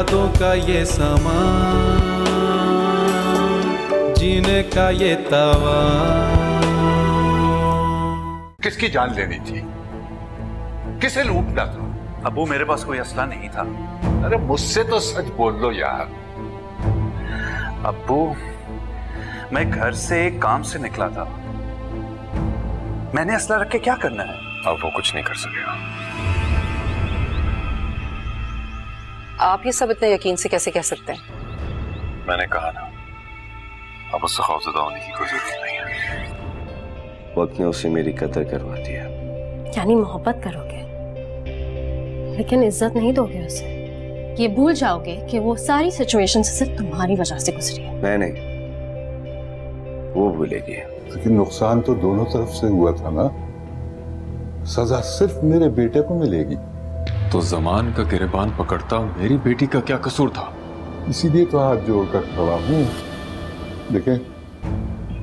یادوں کا یہ سامان جینے کا یہ تاوان۔ کس کی جان لینی تھی؟ کسے لوٹنا تھا ابو میرے پاس کوئی اسلحہ نہیں تھا۔ ارے مجھ سے تو سچ بول لو یار۔ ابو میں گھر سے ایک کام سے نکلا تھا۔ میں نے اسلحہ رکھ کے کیا کرنا ہے؟ اب وہ کچھ نہیں کر سکے۔ گا آپ یہ سب اتنے یقین سے کیسے کہہ سکتے ہیں؟ میں نے کہا نا اب اس سے خوف زدہ ہونے کی کوئی ضرورت نہیں ہے۔ وقت نے اسے میری قدر کروا دیا۔ یعنی محبت کرو گے۔ لیکن عزت نہیں دو گے اسے۔ یہ بھول جاؤ گے کہ وہ ساری سچویشن سے صرف تمہاری وجہ سے گزری ہے۔ میں نہیں وہ بھولے گی۔ لیکن نقصان تو دونوں طرف سے ہوا تھا نا۔ سزا صرف میرے بیٹے کو ملے گی۔ تو زمان کا گریبان پکڑتا میری بیٹی کا کیا قصور تھا؟ اسی لیے تو ہاتھ جوڑ کر کھڑا ہوں۔ دیکھیں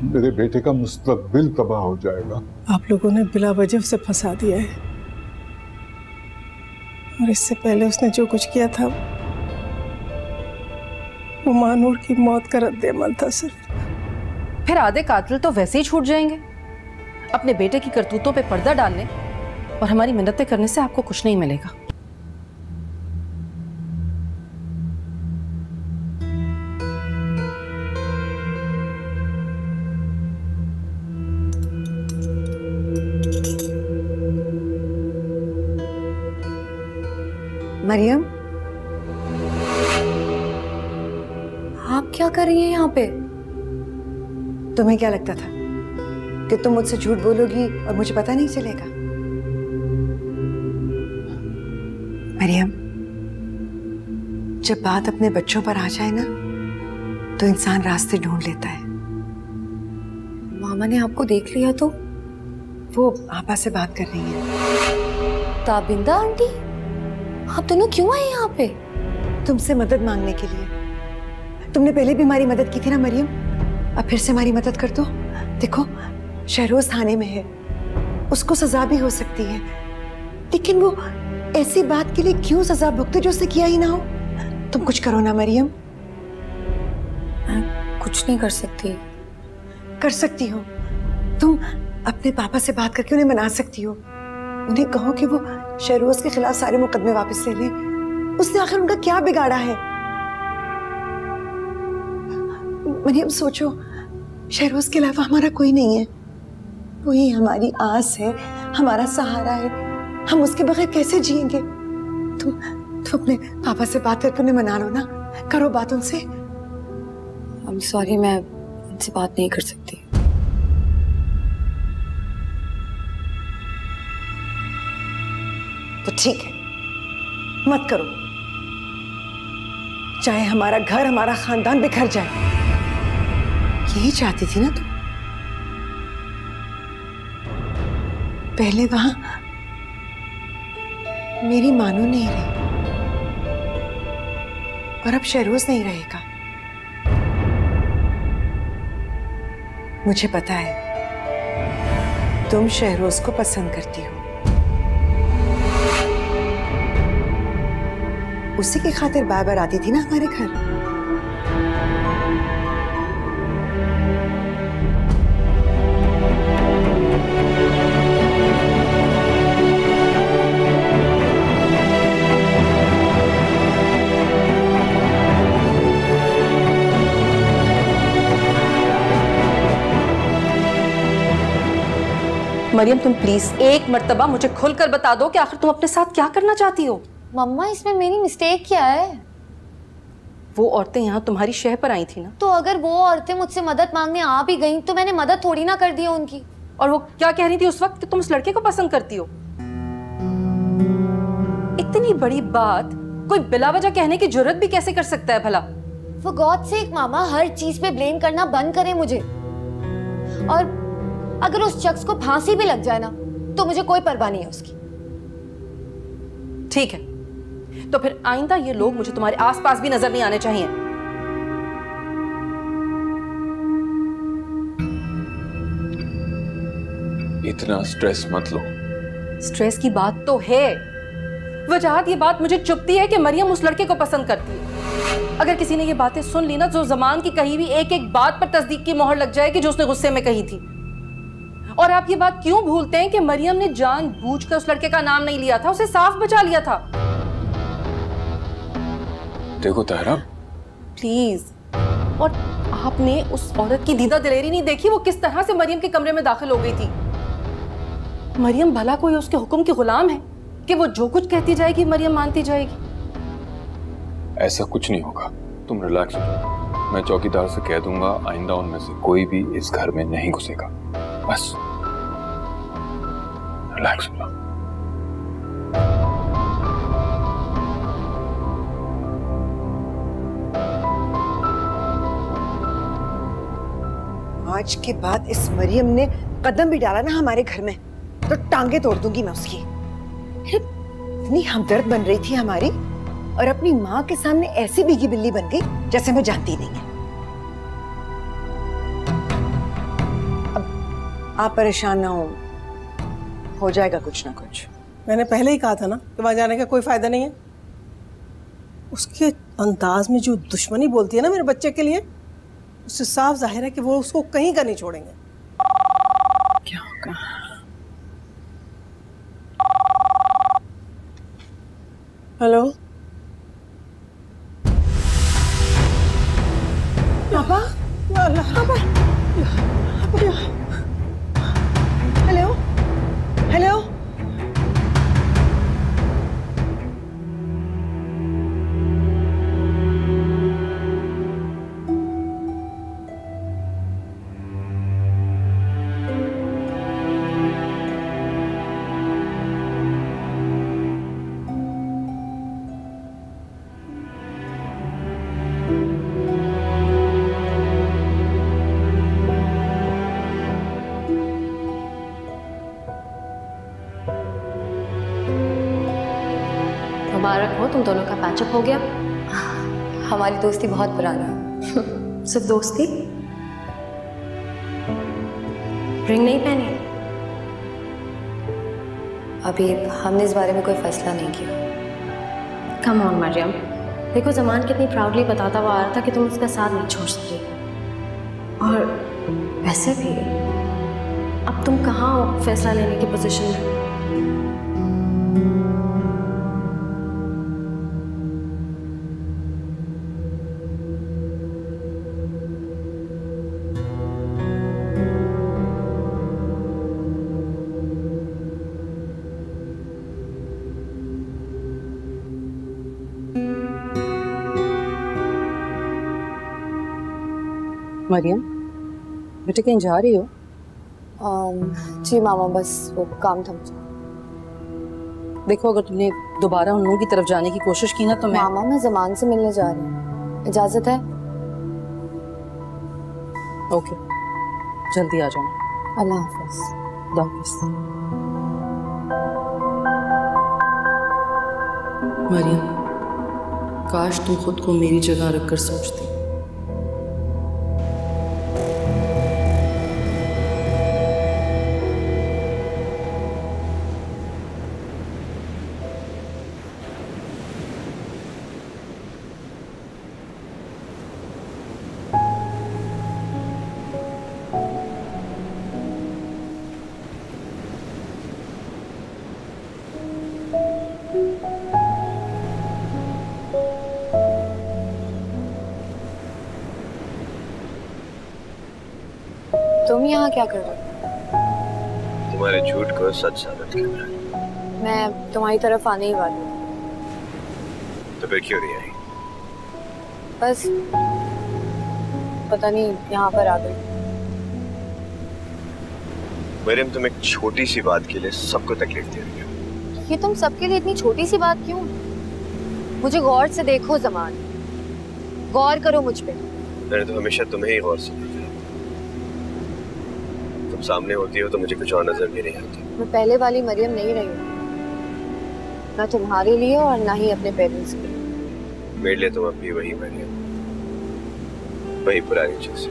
میرے بیٹے کا مستقبل تباہ ہو جائے گا۔ آپ لوگوں نے بلا وجہ سے پھنسا دیا ہے۔ اور اس سے پہلے اس نے جو کچھ کیا تھا وہ مانور کی موت کا رد عمل تھا صرف۔ پھر آدھے قاتل تو ویسے ہی چھوٹ جائیں گے۔ اپنے بیٹے کی کرتوتوں پہ پردہ ڈالنے اور ہماری منتیں کرنے سے آپ کو کچھ نہیں ملے گا۔ مریم؟ آپ کیا کر رہی ہیں یہاں پہ؟ تمہیں کیا لگتا تھا کہ تم مجھ سے جھوٹ بولو گی اور مجھے پتہ نہیں چلے گا؟ مریم، جب بات اپنے بچوں پر آ جائے نا، تو انسان راستے ڈھونڈ لیتا ہے۔ ماما نے آپ کو دیکھ لیا تو وہ آپا سے بات کر رہی ہے تابندہ آنٹی؟ آپ دونوں کیوں آئے یہاں پہ؟ تم سے مدد مانگنے کے لیے۔ تم نے پہلے بھی ہماری مدد کی تھی نا مریم؟ اب پھر سے ہماری مدد کر دو۔ دیکھو شہروز تھانے میں ہے۔ اس کو سزا بھی ہو سکتی ہے۔ لیکن وہ ایسی بات کے لیے کیوں سزا بھگتے جو اسے کیا ہی نہ ہو؟ تم کچھ کرو نا مریم؟ کچھ نہیں کر سکتی۔ کر سکتی ہو۔ تم اپنے پاپا سے بات کر کے انہیں منا سکتی ہو۔ انہیں کہو کہ وہ شہروز کے خلاف سارے مقدمے واپس لے لیں۔ اس نے آخر ان کا کیا بگاڑا ہے؟ مریم سوچو، شہروز کے علاوہ ہمارا کوئی نہیں ہے۔ وہی ہماری آس ہے، ہمارا سہارا ہے۔ ہم اس کے بغیر کیسے جیئیں گے؟ تم تم اپنے پاپا سے بات کر کے انہیں منا لو نا۔ کرو بات ان سے۔ ہم سوری میں ان سے بات نہیں کر سکتی۔ تو ٹھیک ہے۔ مت کرو۔ چاہے ہمارا گھر، ہمارا خاندان بکھر جائے۔ یہی چاہتی تھی نا تو۔ پہلے وہاں میری مانو نہیں رہی۔ اور اب شہروز نہیں رہے گا۔ مجھے پتا ہے۔ تم شہروز کو پسند کرتی ہو۔ اسی کی خاطر بار بار آتی تھی نا ہمارے گھر۔ مریم، تم پلیز ایک مرتبہ مجھے کھل کر بتا دو کہ آخر تم اپنے ساتھ کیا کرنا چاہتی ہو۔ مما اس میں میری مسٹیک کیا ہے؟ وہ عورتیں یہاں تمہاری شہر پر آئی تھی نا؟ تو اگر وہ عورتیں مجھ سے مدد مانگنے آ بھی گئیں تو میں نے مدد تھوڑی نہ کر دی ان کی۔ اور وہ کیا کہہ رہی تھی اس وقت کہ تم اس لڑکے کو پسند کرتی ہو؟ اتنی بڑی بات کوئی بلا وجہ کہنے کی جرت بھی کیسے کر سکتا ہے بھلا؟ وہ گوڈ سے ایک ماما ہر چیز پہ بلیم کرنا بند کرے مجھے۔ اور اگر اس شخص کو پھانسی بھی لگ جائے نا تو مجھے کوئی پرواہ نہیں ہے اس کی۔ ٹھیک ہے۔ تو پھر آئندہ یہ لوگ مجھے تمہارے آس پاس بھی نظر نہیں آنے چاہیے اتنا سٹریس مت لو۔ سٹریس کی بات تو ہے۔ وجہات یہ بات مجھے چپتی ہے کہ مریم اس لڑکے کو پسند کرتی ہے۔ اگر کسی نے یہ باتیں سن لینا جو زمان کی کہی بھی ایک ایک بات پر تصدیق کی مہر لگ جائے گی جو اس نے غصے میں کہی تھی۔ اور آپ یہ بات کیوں بھولتے ہیں کہ مریم نے جان بوجھ کر اس لڑکے کا نام نہیں لیا تھا اسے صاف بچا لیا تھا؟ دیکھو تہرا پلیز۔ اور آپ نے اس عورت کی دیدہ دلیری نہیں دیکھی؟ وہ کس طرح سے مریم کے کمرے میں داخل ہو گئی تھی؟ مریم بھلا کوئی اس کے حکم کی غلام ہے کہ وہ جو کچھ کہتی جائے گی مریم مانتی جائے گی؟ ایسا کچھ نہیں ہوگا۔ تم ریلیکس ہو جاؤ۔ میں چوکی دار سے کہہ دوں گا آئندہ ان میں سے کوئی بھی اس گھر میں نہیں گھسے گا۔ بس۔ ریلیکس ہو آج کے بعد اس مریم نے قدم بھی ڈالا نا ہمارے گھر میں۔ تو ٹانگیں توڑ دوں گی میں اس کی۔ اتنی ہمدرد بن رہی تھی ہماری اور اپنی ماں کے سامنے ایسی بھیگی بلی بن گئی جیسے میں جانتی نہیں ہے۔ اب آپ پریشان نہ ہو ہو جائے گا کچھ نہ کچھ۔ میں نے پہلے ہی کہا تھا نا کہ وہاں جانے کا کوئی فائدہ نہیں ہے۔ اس کے انداز میں جو دشمنی بولتی ہے نا میرے بچے کے لیے اس سے صاف ظاہر ہے کہ وہ اس کو کہیں کا نہیں چھوڑیں گے۔ کیا ہوگا؟ ہلو؟ تم دونوں کا پیچ اپ ہو گیا؟ ہماری دوستی بہت پرانی صرف دوستی؟ رنگ نہیں پہنی؟ ابھی ہم نے اس بارے میں کوئی فیصلہ نہیں کیا۔ کم آن مریم دیکھو زمان کتنی پراؤڈلی بتاتا ہوا آ رہا تھا کہ تم اس کا ساتھ نہیں چھوڑ سکے اور ویسے بھی اب تم کہاں ہو فیصلہ لینے کی پوزیشن میں؟ مریم بیٹے کہیں جا رہی ہو؟ جی ماما بس وہ کام تھا مجھے۔ دیکھو اگر تم نے دوبارہ ان لوگوں کی طرف جانے کی کوشش کی نا تو میں ماما میں زمان سے ملنے جا رہی ہوں۔ اجازت ہے؟ اوکے۔ جلدی آ جانا اللہ حافظ۔ اللہ حافظ۔ مریم کاش تم خود کو میری جگہ رکھ کر سوچتی کیا کر رہے ہو؟ تمہارے جھوٹ کو سچ ثابت کرنا ہے۔ میں تمہاری طرف آنے ہی والی ہوں۔ تو پھر کیوں نہیں آئی؟ بس پتہ نہیں یہاں پر آ گئی۔ مریم تم ایک چھوٹی سی بات کے لیے سب کو تکلیف دے رہی ہو۔ یہ تم سب کے لیے اتنی چھوٹی سی بات کیوں؟ مجھے غور سے دیکھو زمان۔ غور کرو مجھ پہ۔ میں نے تو ہمیشہ تمہیں ہی غور سے دیکھا۔ تم سامنے ہوتی ہو تو مجھے کچھ اور نظر بھی نہیں آتی۔ میں پہلے والی مریم نہیں رہی۔ ہوں نہ تمہارے لیے اور نہ ہی اپنے پیرنٹس کے لیے۔ میرے لیے تم اب بھی وہی مریم۔ وہی پرانی چیز۔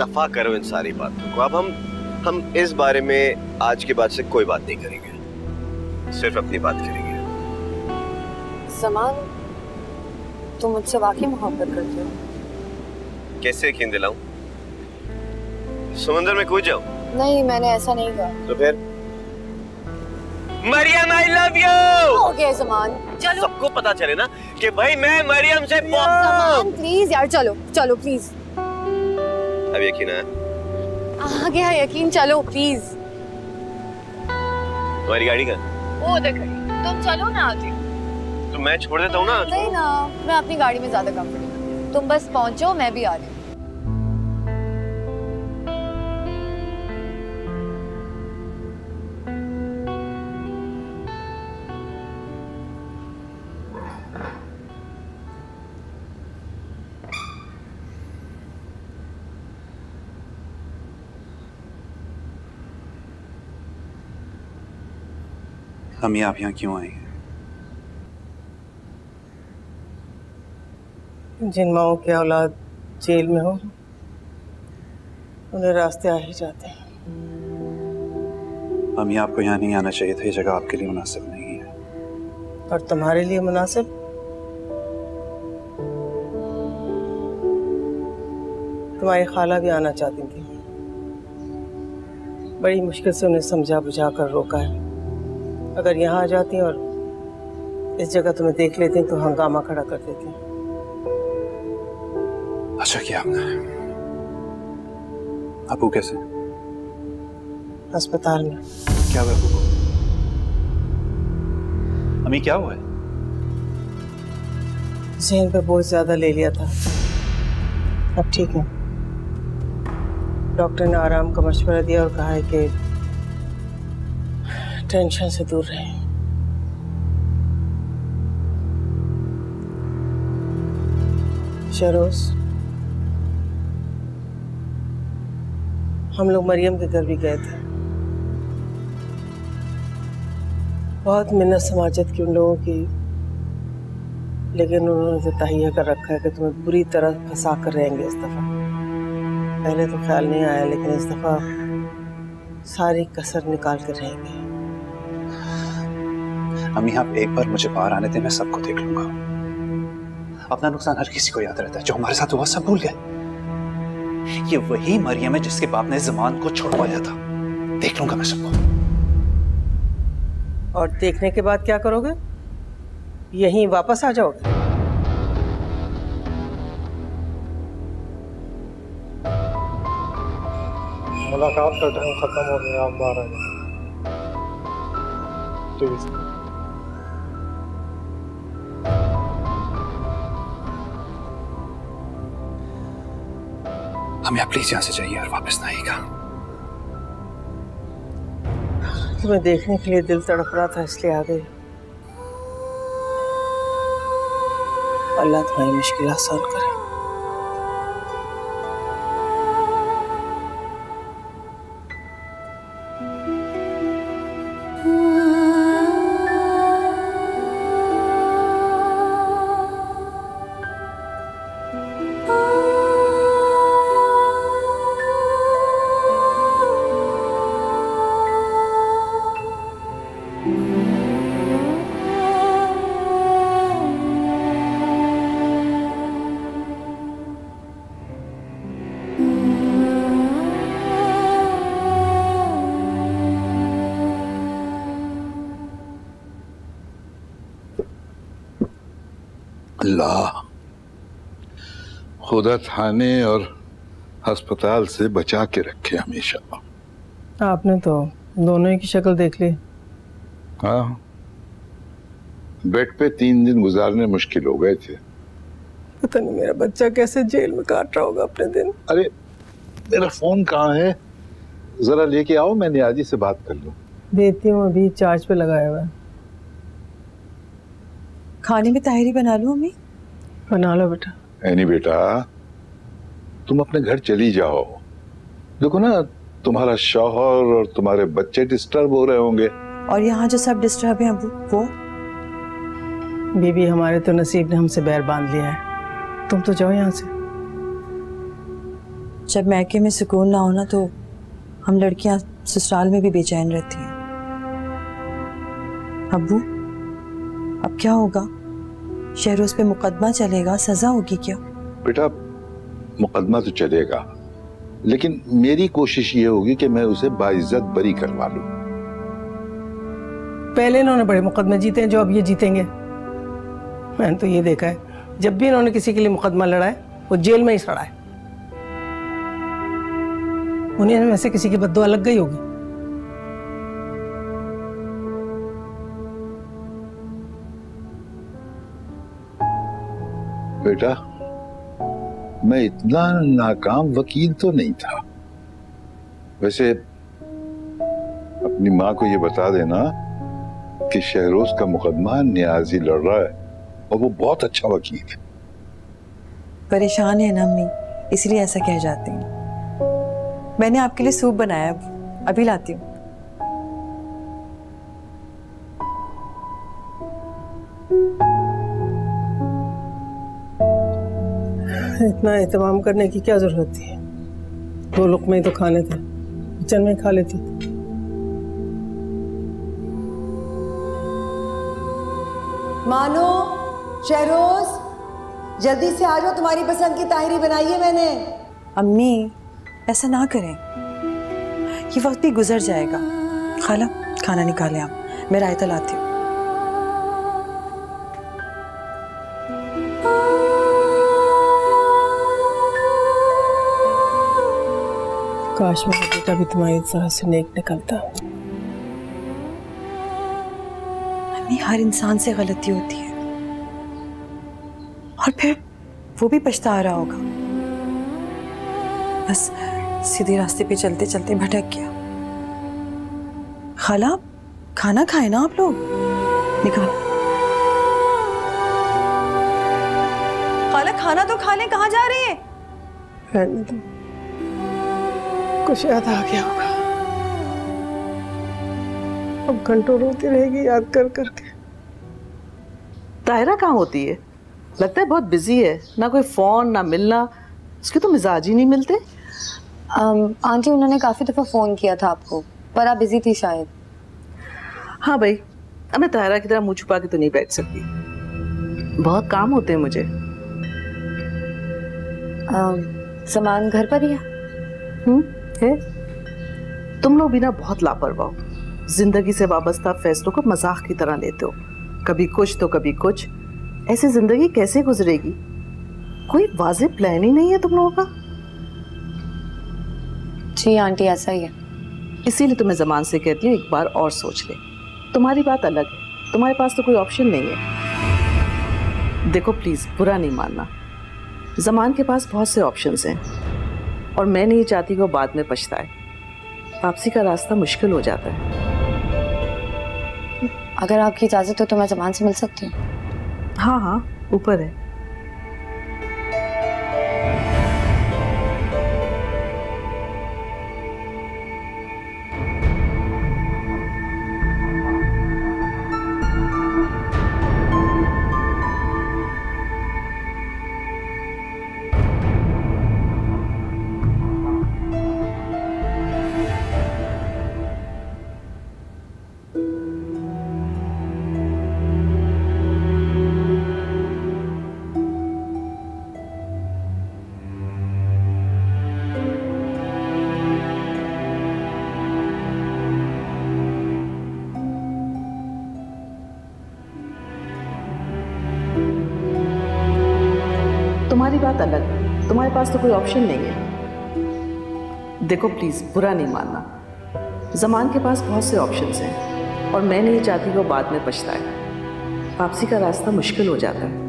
دفاع کرو ان ساری باتوں کو۔ اب ہم ہم اس بارے میں آج کے بعد سے کوئی بات نہیں کریں گے۔ صرف اپنی بات کریں گے۔ زمان تم مجھ سے واقعی محبت کرتے ہو۔ کیسے یقین دلاؤں؟ سمندر میں کود جاؤ۔ نہیں میں نے ایسا نہیں کہا۔ تو پھر؟ مریم آئی لو یو اوکے زمان چلو۔ سب کو پتا چلے نا کہ بھائی میں مریم سے زمان پلیز یار چلو چلو پلیز اب یقین ہے آ گیا یقین چلو پلیز تمہاری گاڑی کا؟ وہ ادھر تم چلو نا آگے۔ تو میں چھوڑ دیتا ہوں نا نہیں نا میں اپنی گاڑی میں زیادہ کمفرٹیبل تم بس پہنچو میں بھی آ رہی ہوں۔ ہم یہ آپ یہاں کیوں آئے ہیں؟ جن ماؤں کے اولاد جیل میں ہوں انہیں راستے آ ہی جاتے ہیں۔ ہمیں آپ کو یہاں نہیں آنا چاہیے تھے یہ جگہ آپ کے لیے مناسب نہیں ہے۔ اور تمہارے لیے مناسب؟ تمہاری خالہ بھی آنا چاہتی تھی۔ بڑی مشکل سے انہیں سمجھا بجھا کر روکا ہے۔ اگر یہاں آ جاتی اور اس جگہ تمہیں دیکھ لیتے تو ہنگامہ کھڑا کر دیتے اچھا کیا آپ نے؟ ابو کیسے؟ ہسپتال میں۔ کیا ہوا ابو امی کیا ہوا ہے؟ ذہن پہ بہت زیادہ لے لیا تھا۔ اب ٹھیک ہے۔ ڈاکٹر نے آرام کا مشورہ دیا اور کہا ہے کہ ٹینشن سے دور رہیں۔ شہروز، ہم لوگ مریم کے گھر بھی گئے تھے۔ بہت منت سماجت کی ان لوگوں کی، لیکن انہوں نے تہیہ کر رکھا ہے کہ تمہیں بری طرح پھنسا کر رہیں گے اس دفعہ۔ پہلے تو خیال نہیں آیا، لیکن اس دفعہ ساری کسر نکال کر رہیں گے۔ امی آپ ایک بار مجھے باہر آنے دیں میں سب کو دیکھ لوں گا۔ اپنا نقصان ہر کسی کو یاد رہتا ہے جو ہمارے ساتھ ہوا سب بھول گئے۔ یہ وہی مریم ہے جس کے باپ نے زمان کو چھوڑوایا تھا۔ دیکھ لوں گا میں سب کو۔ اور دیکھنے کے بعد کیا کرو گے؟ یہیں واپس آ جاؤ گے۔ ملاقات کا ٹائم ختم ہو گیا آپ ہمیں پلیز یہاں سے چاہیے اور واپس نہ آئے گا۔ تمہیں دیکھنے کے لیے دل تڑپ رہا تھا اس لیے آ گئی اللہ تمہاری مشکلات آسان کرے۔ خدا تھانے اور ہسپتال سے بچا کے رکھے ہمیشہ۔ آپ نے تو دونوں کی شکل دیکھ لی۔ ہاں۔ بیڈ پہ تین دن گزارنے مشکل ہو گئے تھے۔ پتہ نہیں میرا بچہ کیسے جیل میں کاٹ رہا ہوگا اپنے دن۔ ارے میرا فون کہاں ہے؟ ذرا لے کے آؤ میں نیازی جی سے بات کر لوں۔ دیتی ہوں ابھی چارج پہ لگایا ہوا کھانے میں تاہری بنا لوں امی؟ بنا لو بیٹا۔ اینی بیٹا تم اپنے گھر چلی جاؤ۔ دیکھو نا تمہارا شوہر اور تمہارے بچے ڈسٹرب ہو رہے ہوں گے۔ اور یہاں جو سب ڈسٹرب ہیں وہ بی بی ہمارے تو نصیب نے ہم سے بیر باندھ لیا ہے۔ تم تو جاؤ یہاں سے۔ جب میکے میں سکون نہ ہونا تو ہم لڑکیاں سسرال میں بھی بے چین رہتی ہیں۔ ابو اب کیا ہوگا؟ شہر اس پہ مقدمہ چلے گا سزا ہوگی کیا؟ بیٹا مقدمہ تو چلے گا لیکن میری کوشش یہ ہوگی کہ میں اسے باعزت بری کروا لوں۔ پہلے انہوں نے بڑے مقدمے جیتے ہیں جو اب یہ جیتیں گے۔ میں نے تو یہ دیکھا ہے جب بھی انہوں نے کسی کے لیے مقدمہ لڑا ہے وہ جیل میں ہی سڑا ہے۔ انہیں میں کسی کی بد لگ گئی ہوگی۔ بیٹا۔ میں اتنا ناکام وکیل تو نہیں تھا۔ ویسے اپنی ماں کو یہ بتا دینا کہ شہروز کا مقدمہ نیازی لڑ رہا ہے اور وہ بہت اچھا وکیل ہے۔ پریشان ہے نا امی، اس لیے ایسا کہہ جاتے ہیں میں نے آپ کے لیے سوپ بنایا ابھی لاتی ہوں۔ اتنا اہتمام کرنے کی کیا ضرورت تھی؟ وہ لقمے ہی تو کھانے تھے کچن میں کھا لیتی مانو شہروز جلدی سے آ جاؤ تمہاری پسند کی تاہری بنائی ہے میں نے۔ امی ایسا نہ کریں۔ یہ وقت بھی گزر جائے گا۔ خالہ کھانا نکالیں آپ میں رائتا لاتی ہوں۔ کاش میں بیٹا بھی تمہاری طرح سے نیک نکلتا۔ امی ہر انسان سے غلطی ہوتی ہے۔ اور پھر وہ بھی پچھتا رہا ہوگا۔ بس سیدھے راستے پہ چلتے چلتے بھٹک گیا۔ خالہ کھانا کھائے نا آپ لوگ؟ نکال۔ خالہ کھانا تو کھانے کہاں جا رہی ہے کچھ یاد آ گیا ہوگا۔ اب گھنٹوں روتی رہے گی یاد کر کر کے۔ طاہرہ کہاں ہوتی ہے؟ لگتا ہے بہت بزی ہے۔ نہ کوئی فون نہ ملنا۔ اس کے تو مزاج ہی نہیں ملتے۔ آنٹی انہوں نے کافی دفعہ فون کیا تھا آپ کو پر آپ بزی تھی شاید۔ ہاں بھائی اب میں طاہرہ کی طرح منہ چھپا کے تو نہیں بیٹھ سکتی۔ بہت کام ہوتے ہیں مجھے۔ سامان گھر پر ہی ہے؟ ہے تم لوگ بھی بنا بہت لاپرواہ ہو۔ زندگی سے وابستہ فیصلوں کو مزاق کی طرح لیتے ہو۔ کبھی کچھ تو کبھی کچھ۔ ایسے زندگی کیسے گزرے گی؟ کوئی واضح پلان ہی نہیں ہے تم لوگوں کا؟ جی آنٹی ایسا ہی ہے۔ اسی لیے تمہیں زمان سے کہتی ہوں ایک بار اور سوچ لے۔ تمہاری بات الگ ہے۔ تمہارے پاس تو کوئی آپشن نہیں ہے۔ دیکھو پلیز برا نہیں ماننا۔ زمان کے پاس بہت سے آپشنز ہیں۔ اور میں نہیں چاہتی کہ وہ بعد میں پچھتائے واپسی کا راستہ مشکل ہو جاتا ہے۔ اگر آپ کی اجازت ہو تو میں زبان سے مل سکتی ہوں۔ ہاں ہاں اوپر ہے۔ بات الگ۔ تمہارے پاس تو کوئی آپشن نہیں ہے۔ دیکھو پلیز برا نہیں ماننا۔ زمان کے پاس بہت سے آپشنز ہیں اور میں نہیں چاہتی وہ بعد میں پچھتا ہے واپسی کا راستہ مشکل ہو جاتا ہے۔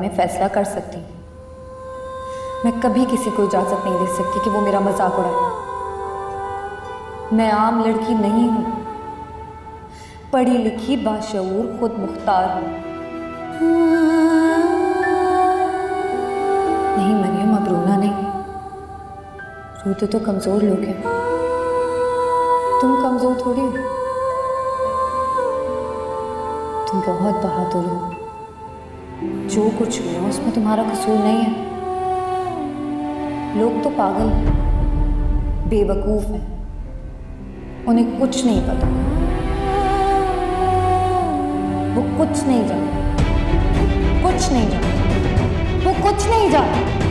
میں فیصلہ کر سکتی۔ ہوں میں کبھی کسی کو اجازت نہیں دے سکتی کہ وہ میرا مذاق اڑائے۔ میں عام لڑکی نہیں ہوں۔ پڑھی لکھی باشعور خود مختار ہوں۔ نہیں مریم اب رونا نہیں۔ روتے تو کمزور لوگ ہیں۔ تم کمزور تھوڑی ہو۔ تم بہت بہادر ہو۔ جو کچھ ہوا اس میں تمہارا قصور نہیں ہے۔ لوگ تو پاگل ہیں، بے وقوف ہیں۔ انہیں کچھ نہیں پتا۔ وہ کچھ نہیں جانتے۔ کچھ نہیں جانتے۔ وہ کچھ نہیں جانتے۔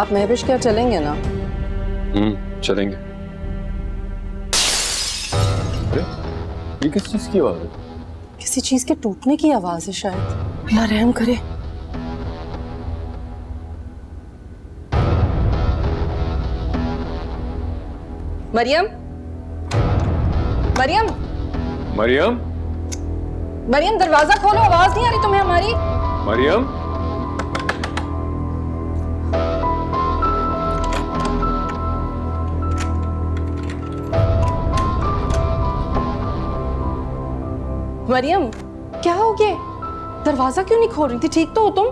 آپ محبش کیا چلیں گے نا؟ ہم چلیں گے۔ یہ کس چیز کی آواز ہے؟ کسی چیز کے ٹوٹنے کی آواز ہے شاید۔ اللہ رحم کرے۔ مریم؟ مریم؟ مریم؟ مریم دروازہ کھولو آواز نہیں آ رہی تمہیں ہماری؟ مریم؟ مریم کیا ہو گیا؟ دروازہ کیوں نہیں کھول رہی تھی؟ ٹھیک تو ہو تم؟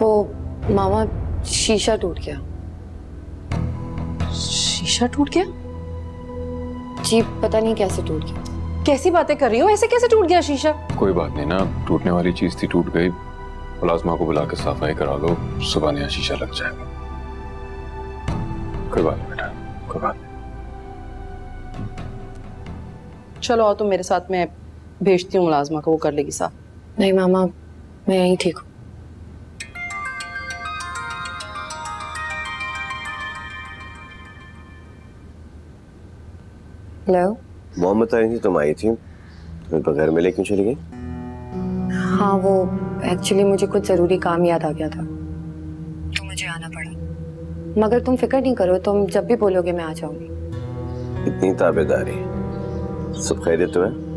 وہ ماما شیشہ ٹوٹ گیا۔ شیشہ ٹوٹ گیا؟ جی پتہ نہیں کیسے ٹوٹ گیا۔ کیسی باتیں کر رہی ہو؟ ایسے کیسے ٹوٹ گیا شیشہ؟ کوئی بات نہیں نا ٹوٹنے والی چیز تھی ٹوٹ گئی۔ ملازمہ کو بلا کے صفائی کرا لو صبح نیا شیشہ لگ جائے گا۔ کوئی بات نہیں بیٹا کوئی بات نہیں۔ چلو آؤ تم میرے ساتھ میں بھیجتی ہوں ملازمہ کو وہ کر لے گی صاحب نہیں ماما میں یہی ٹھیک ہوں۔ ہلو موم بتا رہی تھی تم آئی تھی۔ تمہیں بغیر ملے کیوں چلی گئی؟ ہاں وہ ایکچولی مجھے کچھ ضروری کام یاد آ گیا تھا۔ تو مجھے آنا پڑا۔ مگر تم فکر نہیں کرو تم جب بھی بولو گے میں آ جاؤں گی۔ اتنی تابے داری۔ سب خیریت تو ہے؟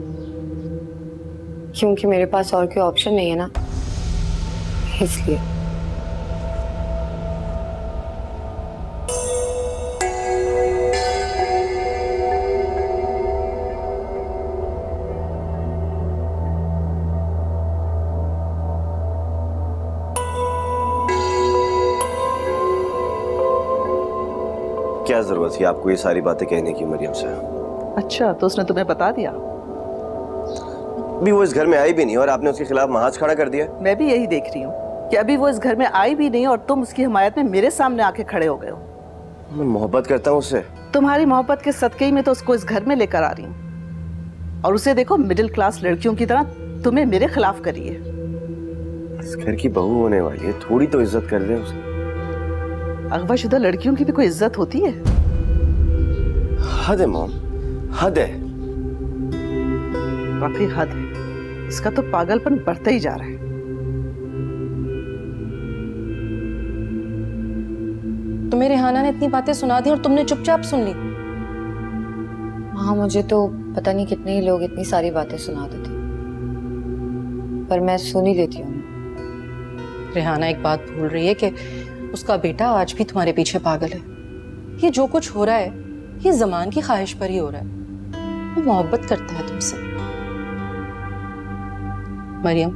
کیونکہ میرے پاس اور کوئی آپشن نہیں ہے نا۔ اس لیے۔ کیا ضرورت ہے آپ کو یہ ساری باتیں کہنے کی مریم سے؟ اچھا تو اس نے تمہیں بتا دیا۔ بھی وہ اس گھر میں آئی بھی نہیں اور آپ نے اس کے خلاف محاذ کھڑا کر دیا؟ ہے میں بھی یہی دیکھ رہی ہوں کہ ابھی وہ اس گھر میں آئی بھی نہیں اور تم اس کی حمایت میں میرے سامنے آکے کھڑے ہو گئے ہو۔ میں محبت کرتا ہوں اسے تمہاری محبت کے صدقے میں تو اس کو اس گھر میں لے کر آ رہی ہوں۔ اور اسے دیکھو میڈل کلاس لڑکیوں کی طرح تمہیں میرے خلاف کری ہے۔ اس گھر کی بہو ہونے والی ہے تھوڑی تو عزت کر دیں اسے۔ اغوا شدہ لڑکیوں کی بھی کوئی عزت ہوتی ہے؟ حد ہے مام۔ حد ہے۔ واقعی حد ہے۔ اس کا تو پاگل پن بڑھتا ہی جا رہا ہے۔ تمہیں ریحانہ نے اتنی باتیں سنا دی اور تم نے چپ چاپ سن لی۔ ہاں مجھے تو پتہ نہیں کتنے ہی لوگ اتنی ساری باتیں سنا دیتے پر میں سنی لیتی ہوں۔ ریحانہ ایک بات بھول رہی ہے کہ اس کا بیٹا آج بھی تمہارے پیچھے پاگل ہے۔ یہ جو کچھ ہو رہا ہے یہ زمان کی خواہش پر ہی ہو رہا ہے۔ وہ محبت کرتا ہے تم سے۔ مریم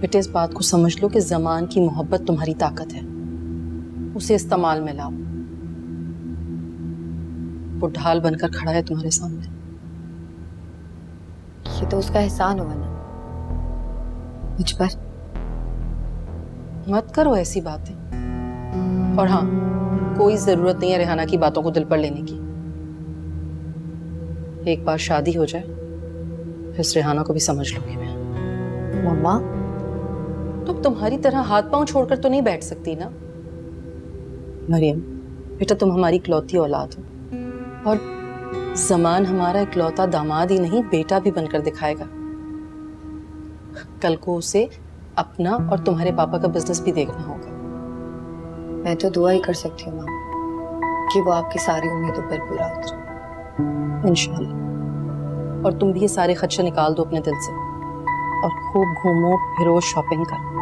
بیٹے اس بات کو سمجھ لو کہ زمان کی محبت تمہاری طاقت ہے۔ اسے استعمال میں لاؤ۔ وہ ڈھال بن کر کھڑا ہے تمہارے سامنے۔ یہ تو اس کا احسان ہوا نا۔ مجھ پر۔ مت کرو ایسی باتیں۔ اور ہاں کوئی ضرورت نہیں ہے ریحانہ کی باتوں کو دل پر لینے کی۔ ایک بار شادی ہو جائے۔ اس ریحانہ کو بھی سمجھ لوں گی میں۔ مما تم تمہاری طرح ہاتھ پاؤں چھوڑ کر تو نہیں بیٹھ سکتی نا؟ مریم بیٹا تم ہماری اکلوتی اولاد ہو۔ اور زمان ہمارا اکلوتا داماد ہی نہیں بیٹا بھی بن کر دکھائے گا۔ کل کو اسے اپنا اور تمہارے پاپا کا بزنس بھی دیکھنا ہوگا۔ میں تو دعا ہی کر سکتی ہوں ماما کہ وہ آپ کی ساری امیدوں پر پورا اترے۔ انشاءاللہ۔ اور تم بھی یہ سارے خدشے نکال دو اپنے دل سے۔ اور خوب گھومو پھرو شاپنگ کرو۔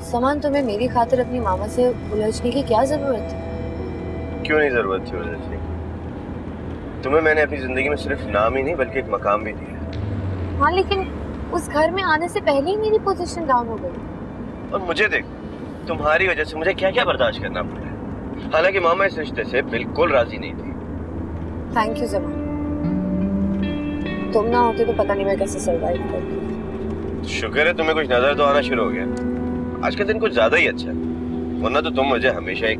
سامان تمہیں میری خاطر اپنی ماما سے الجھنے کی کیا ضرورت تھی؟ کیوں نہیں ضرورت تھی الجھنے کی؟ تمہیں میں نے اپنی زندگی میں صرف نام ہی نہیں بلکہ ایک مقام بھی دیا۔ ہاں لیکن اس گھر میں آنے سے پہلے ہی میری پوزیشن ڈاؤن ہو گئی۔ اور مجھے دیکھ تمہاری وجہ سے مجھے کیا کیا برداشت کرنا پڑا حالانکہ ماما اس رشتے سے بالکل راضی نہیں تھی۔ تھینک یو زمان تم نہ ہوتے تو پتہ نہیں میں کیسے سروائیو کرتی۔ شکر ہے تمہیں کچھ نظر تو آنا شروع ہو گیا۔ آج کا دن کچھ زیادہ ہی اچھا ہے۔ ورنہ تو تم مجھے ہمیشہ ایک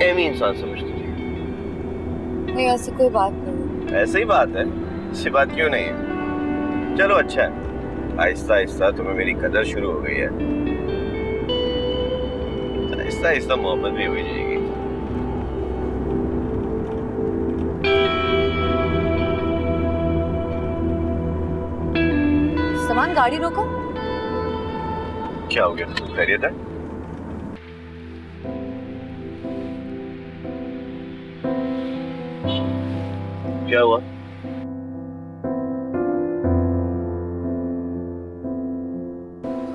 ایمی انسان سمجھتی نہیں ایسی کوئی بات نہیں۔ ایسے بات ہے؟ ایسی بات کیوں نہیں ہے؟ چلو اچھا ہے۔ آہستہ آہستہ تمہیں میری قدر شروع ہو گئی ہے۔ آہستہ آہستہ محبت بھی ہو جائے گی۔ سامان گاڑی روکو۔ کیا ہو گیا؟ خیریت ہے؟ کیا ہوا؟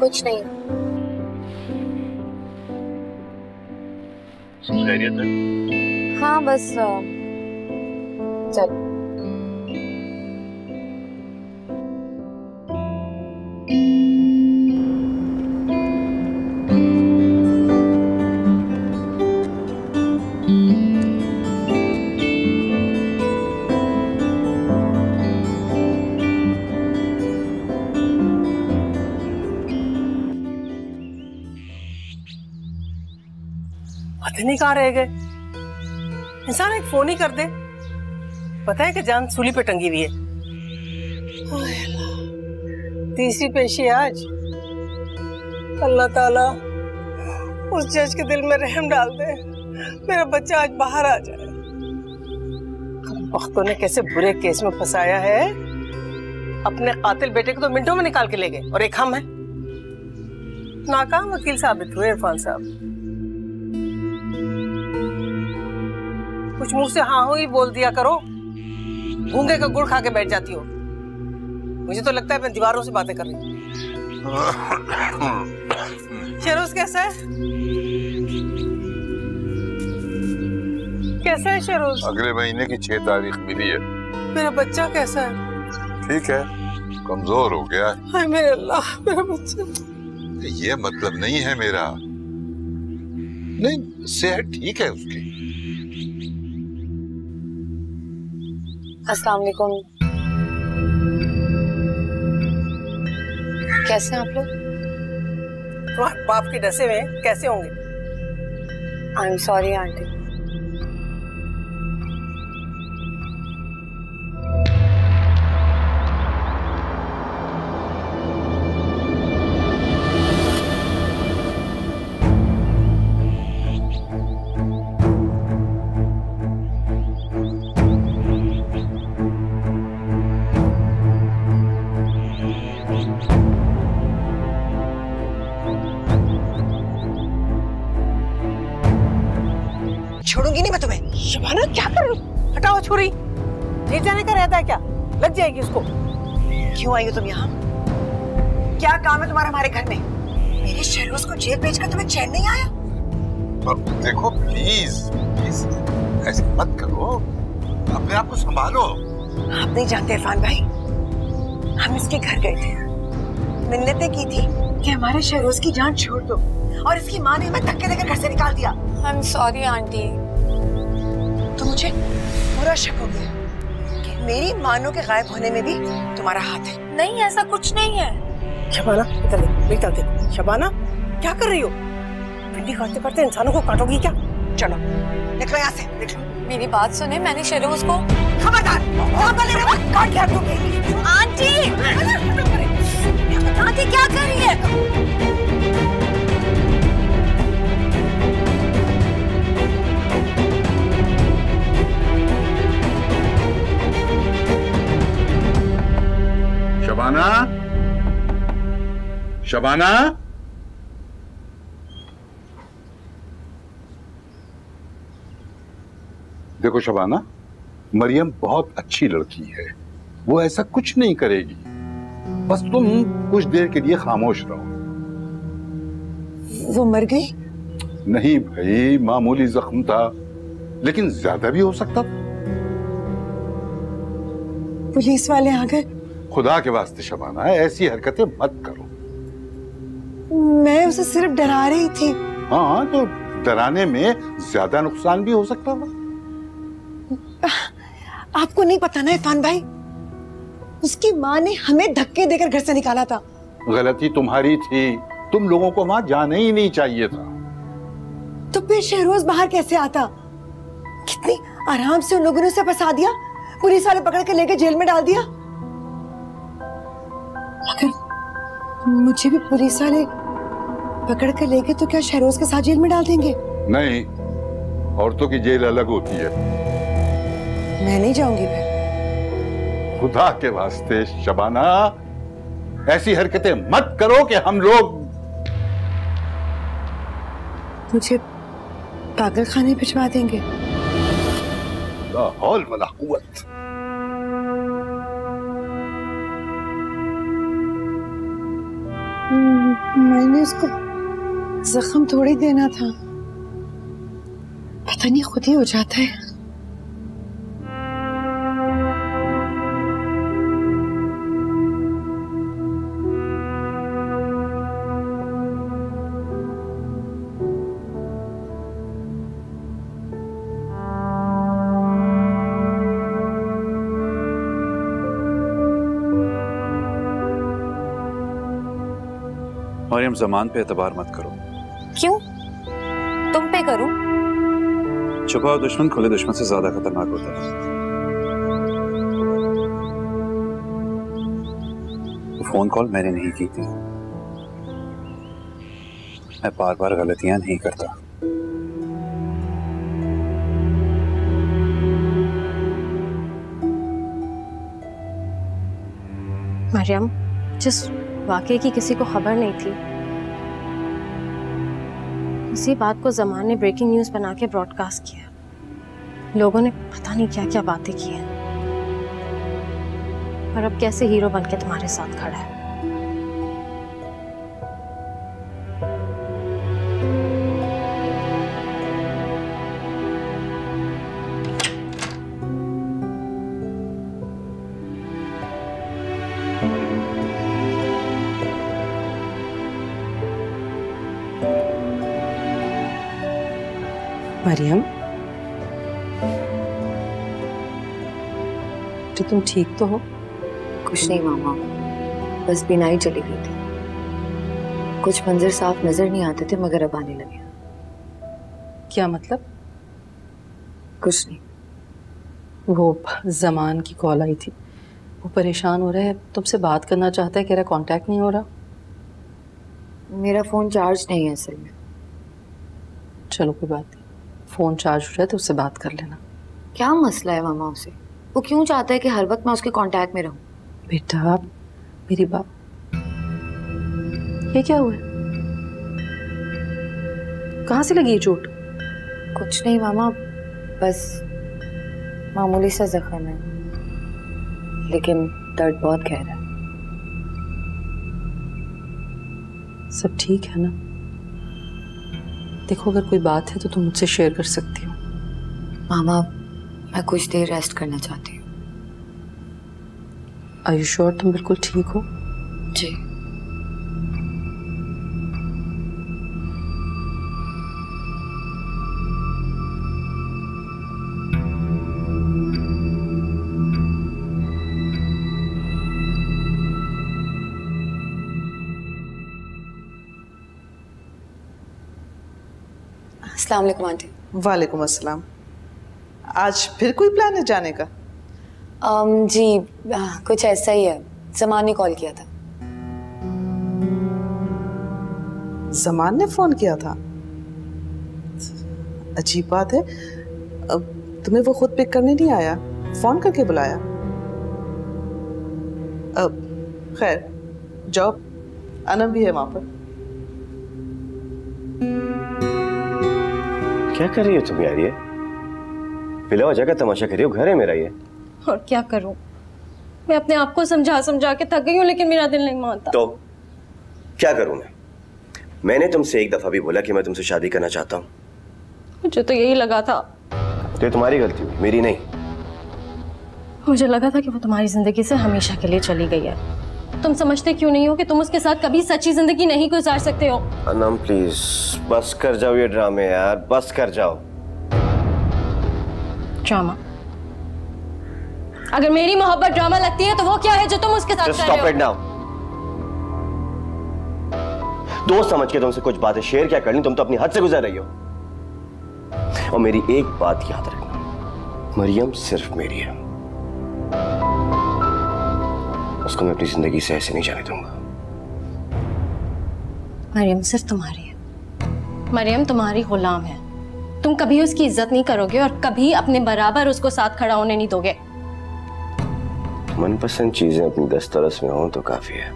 کچھ نہیں۔ ہاں بس چلو نہیں کہاں رہ گئے؟ انسان ایک فون ہی کر دے۔ پتا ہے کہ جان سولی پہ ٹنگی ہوئی ہے۔ تیسری پیشی آج۔ اللہ تعالیٰ اس جج کے دل میں رحم ڈال دے۔ میرا بچہ آج باہر آ جائے۔ بختوں نے کیسے برے کیس میں پھنسایا ہے۔ اپنے قاتل بیٹے کو تو منٹوں میں نکال کے لے گئے اور ایک ہم ہے ناکام وکیل ثابت ہوئے عرفان صاحب۔ کچھ منہ سے ہاں ہو ہی بول دیا کرو۔ گھونگے کا گڑ کھا کے بیٹھ جاتی ہو۔ مجھے تو لگتا ہے میں دیواروں سے باتیں کر رہی ہوں۔ شیروز کیسا ہے؟ کیسا ہے شیروز اگلے مہینے کی چھ تاریخ ملی ہے۔ میرا بچہ کیسا ہے؟ ٹھیک ہے کمزور ہو گیا۔ ہے میرے اللہ میرا بچہ۔ یہ مطلب نہیں ہے میرا۔ نہیں صحت ٹھیک ہے اس کی۔ السلام علیکم۔ کیسے ہیں آپ لوگ؟ باپ کے ڈسے میں کیسے ہوں گے؟ I am sorry aunty. لگی نہیں میں تمہیں۔ شبانہ کیا کر رہی؟ ہٹاؤ چھوڑی نہیں جانے کا رہتا ہے کیا؟ لگ جائے گی اس کو۔ کیوں آئی ہو تم یہاں؟ کیا کام ہے تمہارا ہمارے گھر میں؟ میرے شہروز کو جیل بیچ کر تمہیں چین نہیں آیا؟ دیکھو پلیز پلیز ایسے مت کرو۔ اپنے آپ کو سنبھالو۔ آپ نہیں جانتے عرفان بھائی ہم اس کے گھر گئے تھے۔ منتیں کی تھی کہ ہمارے شہروز کی جان چھوڑ دو اور اس کی ماں نے ہمیں دھکے دے کر گھر سے نکال دیا۔ I'm sorry آنٹی تو مجھے برا شک ہو گیا کہ میری مانوں کے غائب ہونے میں بھی تمہارا ہاتھ ہے۔ نہیں ایسا کچھ نہیں ہے۔ شبانہ ادھر دیکھ دیکھ شبانہ کیا کر رہی ہو؟ پنڈی کھاتے پڑتے انسانوں کو کٹو گی کیا؟ چلو نکلو یہاں سے میری بات سنے میں نے شہروں اس کو خبردار آنٹی! آنٹی کیا کر رہی ہے؟ روانہ؟ دیکھو شبانہ مریم بہت اچھی لڑکی ہے۔ وہ ایسا کچھ نہیں کرے گی۔ بس تم کچھ دیر کے لیے خاموش رہو۔ وہ مر گئی؟ نہیں بھائی معمولی زخم تھا۔ لیکن زیادہ بھی ہو سکتا پولیس والے آ گئے۔ خدا کے واسطے شبانہ ایسی حرکتیں مت کرو۔ میں اسے صرف ڈرا رہی تھی۔ ہاں تو ڈرانے میں زیادہ نقصان بھی ہو سکتا تھا۔ آپ کو نہیں پتا نا عرفان بھائی اس کی ماں نے ہمیں دھکے دے کر گھر سے نکالا تھا۔ غلطی تمہاری تھی۔ تم لوگوں کو وہاں جانے ہی نہیں چاہیے تھا۔ تو پھر شہروز باہر کیسے آتا؟ کتنی آرام سے ان لوگوں نے اسے پسا دیا؟ پولیس والے پکڑ کے لے کے جیل میں ڈال دیا؟ مگر مجھے بھی پولیس والے پکڑ کر لے کے تو کیا شہروز کے ساتھ جیل میں ڈال دیں گے؟ نہیں عورتوں کی جیل الگ ہوتی ہے۔ میں نہیں جاؤں گی پھر۔ خدا کے واسطے شبانہ ایسی حرکتیں مت کرو کہ ہم لوگ مجھے پاگل خانے بھجوا دیں گے۔ لاحول ولا قوت۔ میں نے اس کو زخم تھوڑی دینا تھا۔ پتہ نہیں خود ہی ہو جاتا ہے ہم زمان پہ اعتبار مت کرو۔ کیوں؟ تم پہ کروں؟ چھپا دشمن کھلے دشمن سے زیادہ خطرناک ہوتا ہے۔ فون کال میں نے نہیں کی تھی۔ میں بار بار غلطیاں نہیں کرتا۔ مریم جس واقعے کی کسی کو خبر نہیں تھی اسی بات کو زمان نے بریکنگ نیوز بنا کے براڈ کاسٹ کیا۔ لوگوں نے پتہ نہیں کیا کیا باتیں کی ہیں۔ اور اب کیسے ہیرو بن کے تمہارے ساتھ کھڑا ہے۔ مریم تو تم ٹھیک تو ہو کچھ نہیں ماما بس بینائی چلی گئی تھی کچھ منظر صاف نظر نہیں آتے تھے مگر اب آنے لگے کیا مطلب کچھ نہیں وہ زمان کی کال آئی تھی وہ پریشان ہو رہا ہے تم سے بات کرنا چاہتا ہے کہہ رہا کانٹیکٹ نہیں ہو رہا میرا فون چارج نہیں ہے اصل میں چلو کوئی بات نہیں فون چارج ہو رہا ہے تو اس سے بات کر لینا۔ کیا مسئلہ ہے ماما اسے وہ کیوں چاہتا ہے کہ ہر وقت میں اس کے کانٹیکٹ میں رہوں؟ بیٹا آپ میری باپ یہ کیا ہوا ہے؟ کہاں سے لگی یہ چوٹ؟ کچھ نہیں ماما بس معمولی سا زخم ہے۔ لیکن درد بہت گہرا ہے۔ سب ٹھیک ہے نا؟ دیکھو اگر کوئی بات ہے تو تم مجھ سے شیئر کر سکتی ہو۔ ماما میں کچھ دیر ریسٹ کرنا چاہتی ہوں۔ آیوشور تم بالکل ٹھیک ہو؟ جی۔ السلام علیکم آنٹی۔ وعلیکم السلام۔ آج پھر کوئی پلان ہے جانے کا؟ um, جی کچھ ایسا ہی ہے۔ زمان نے کال کیا تھا۔ زمان نے فون کیا تھا؟ عجیب بات ہے۔ تمہیں وہ خود پک کرنے نہیں آیا؟ فون کر کے بلایا۔ اب خیر جاب انم بھی ہے وہاں پر۔ کیا کر رہی ہو تم یار یہ؟ بلا وجہ کا تماشا کر رہی ہو گھر ہے میرا یہ۔ اور کیا کروں؟ میں اپنے آپ کو سمجھا سمجھا کے تھک گئی ہوں لیکن میرا دل نہیں مانتا۔ تو کیا کروں میں؟ میں نے تم سے ایک دفعہ بھی بولا کہ میں تم سے شادی کرنا چاہتا ہوں۔ مجھے تو یہی لگا تھا۔ تو یہ تمہاری غلطی ہوئی میری نہیں۔ مجھے لگا تھا کہ وہ تمہاری زندگی سے ہمیشہ کے لیے چلی گئی ہے۔ تم سمجھتے کیوں نہیں ہو کہ تم اس کے ساتھ کبھی سچی زندگی نہیں گزار سکتے ہو؟ انم پلیز بس کر جاؤ یہ ڈرامے یار بس کر جاؤ۔ ڈراما اگر میری محبت ڈراما لگتی ہے تو وہ کیا ہے جو تم اس کے ساتھ کر رہے ہو؟ دوست سمجھ کے تم سے کچھ باتیں شیئر کیا کرنی تم تو اپنی حد سے گزر رہی ہو۔ اور میری ایک بات یاد رکھنا مریم صرف میری ہے۔ اس کو میں اپنی زندگی سے ایسے نہیں جانے دوں گا۔ مریم صرف تمہاری ہے۔ مریم تمہاری غلام ہے۔ تم کبھی اس کی عزت نہیں کرو گے اور کبھی اپنے برابر اس کو ساتھ کھڑا ہونے نہیں دو گے۔ من پسند چیزیں اپنی دسترس میں ہوں تو کافی ہے۔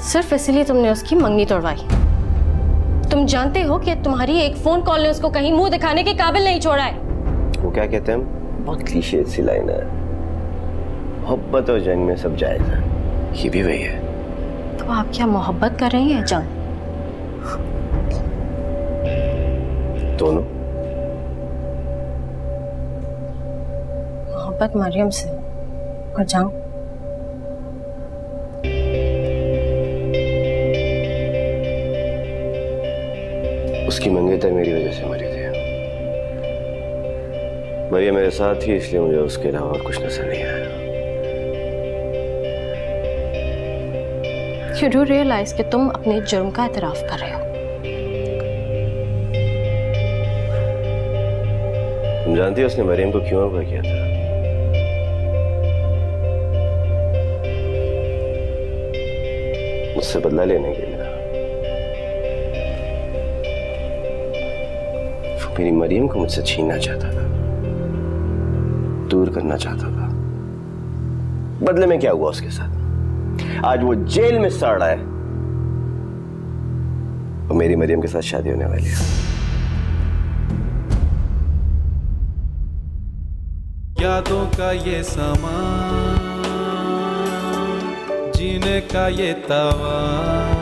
صرف اس لیے تم نے اس کی منگنی توڑوائی۔ تم جانتے ہو کہ تمہاری ایک فون کال نے اس کو کہیں منہ دکھانے کے قابل نہیں چھوڑا ہے۔ وہ کیا کہتے ہیں بہت کلیشے سی لائن ہے۔ محبت اور جنگ میں سب جائز گا یہ بھی وہی ہے۔ تو آپ کیا محبت کر رہی ہیں جنگ؟ دونوں۔ محبت مریم سے اور جنگ۔ اس کی منگیتیں میری وجہ سے مری تھی۔ مریم میرے ساتھ ہی اس لیے مجھے اس کے علاوہ کچھ نظر نہیں آیا یو ڈو ریئلائز کہ تم اپنے جرم کا اعتراف کر رہے ہو۔ تم جانتی ہو اس نے مریم کو کیوں اغوا کیا تھا؟ مجھ سے بدلہ لینے کے لیے۔ میری مریم کو مجھ سے چھیننا چاہتا تھا۔ دور کرنا چاہتا تھا۔ بدلے میں کیا ہوا اس کے ساتھ؟ آج وہ جیل میں سڑ رہا ہے۔ اور میری مریم کے ساتھ شادی ہونے والی ہے۔ یادوں کا یہ سامان، جینے کا یہ تاوان۔